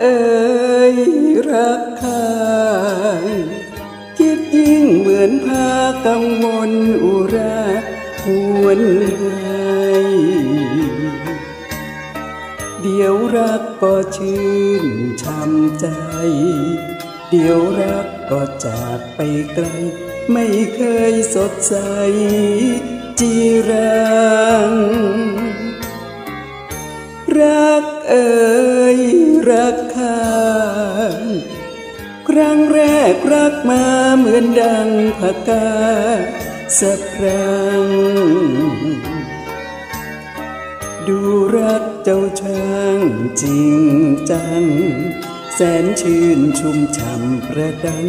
เอ่ยรักข้าคิดยิ่งเหมือนพากังวลอุราหวนให้เดี๋ยวรักก็ชื่นช้ำใจ เดี๋ยวรักก็จากไปไกล ไม่เคยสดใสจีรัง รักเอ่ยรักข้าครั้งแรกรักมาเหมือนดังผักกาสักครั้ง ดูรักเจ้าช่างจริงจัง แสนชื่นชุ่มฉ่ำประดัง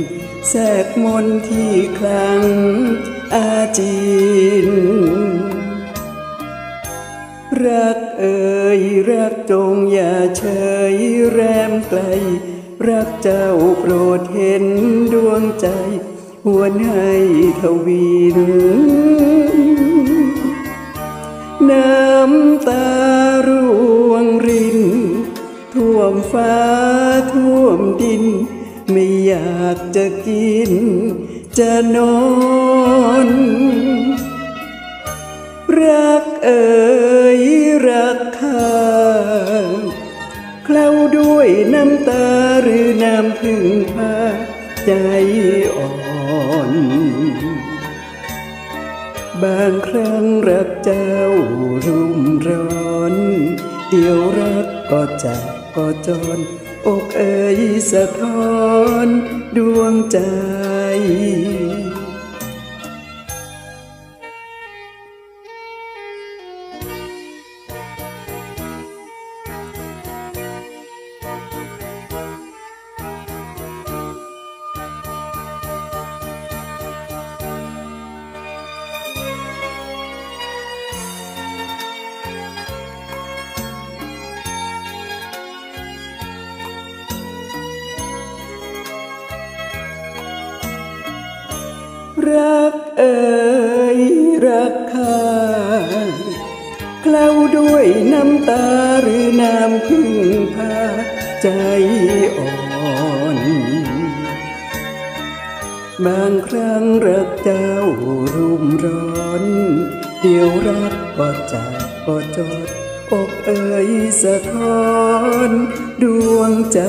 แทรกมนที่คลังอาจิน จงอย่าเฉยแรมไกล รักเจ้าโปรดเห็นดวงใจหวนให้ทวินน้ำตาร่วงริน ท่วมฟ้าท่วมดิน ไม่อยากจะกิน จะนอน รักเอ่ยรักข้า ด้วยน้ำตาหรือน้ำพึ่งพาใจอ่อนบางครั้งรักเจ้ารุ่มร้อน เดี๋ยวรักก็จากก็จรอกเอ่ยสะท้อน ดวงใจ รักเอ่ยรักข้าเคล้าด้วยน้ำตาหรือน้ำพึ่งพาใจอ่อนบางครั้งรักเจ้ารุ่มร้อน เดี๋ยวรักก็จากก็จดอกเอ่ยสะท้อนดวงใจ